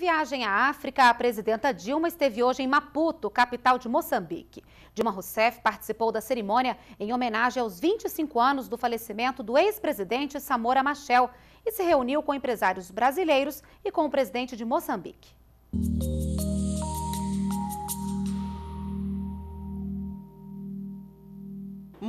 viagem à África, a presidenta Dilma esteve hoje em Maputo, capital de Moçambique. Dilma Rousseff participou da cerimônia em homenagem aos 25 anos do falecimento do ex-presidente Samora Machel e se reuniu com empresários brasileiros e com o presidente de Moçambique.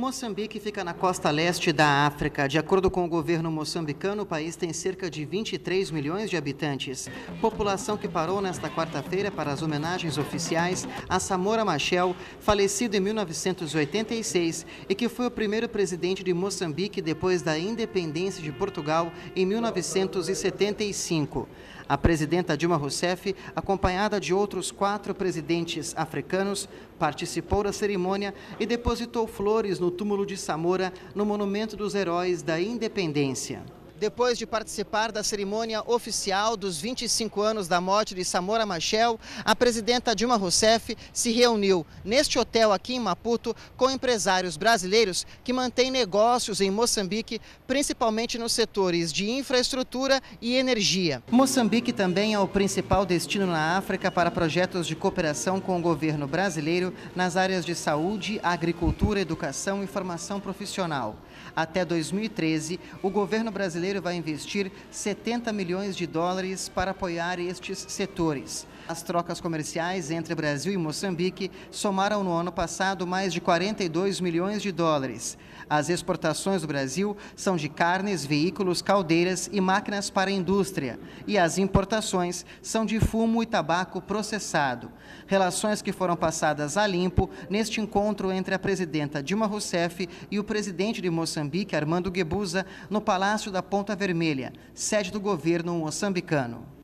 Moçambique fica na costa leste da África. De acordo com o governo moçambicano, o país tem cerca de 23 milhões de habitantes. População que parou nesta quarta-feira para as homenagens oficiais a Samora Machel, falecido em 1986 e que foi o primeiro presidente de Moçambique depois da independência de Portugal em 1975. A presidenta Dilma Rousseff, acompanhada de outros quatro presidentes africanos, participou da cerimônia e depositou flores no túmulo de Samora, no Monumento dos Heróis da Independência. Depois de participar da cerimônia oficial dos 25 anos da morte de Samora Machel, a presidenta Dilma Rousseff se reuniu neste hotel aqui em Maputo com empresários brasileiros que mantêm negócios em Moçambique, principalmente nos setores de infraestrutura e energia. Moçambique também é o principal destino na África para projetos de cooperação com o governo brasileiro nas áreas de saúde, agricultura, educação e formação profissional. Até 2013, o governo brasileiro vai investir 70 milhões de dólares para apoiar estes setores. As trocas comerciais entre Brasil e Moçambique somaram no ano passado mais de 42 milhões de dólares. As exportações do Brasil são de carnes, veículos, caldeiras e máquinas para a indústria. E as importações são de fumo e tabaco processado. Relações que foram passadas a limpo neste encontro entre a presidenta Dilma Rousseff e o presidente de Moçambique, Armando Guebuza, no Palácio da Ponta Vermelha, sede do governo moçambicano.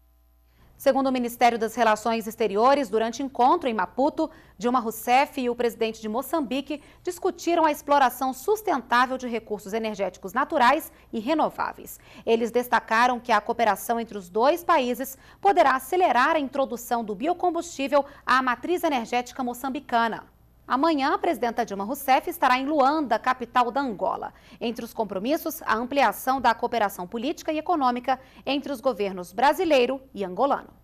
Segundo o Ministério das Relações Exteriores, durante encontro em Maputo, Dilma Rousseff e o presidente de Moçambique discutiram a exploração sustentável de recursos energéticos naturais e renováveis. Eles destacaram que a cooperação entre os dois países poderá acelerar a introdução do biocombustível à matriz energética moçambicana. Amanhã, a presidenta Dilma Rousseff estará em Luanda, capital da Angola. Entre os compromissos, a ampliação da cooperação política e econômica entre os governos brasileiro e angolano.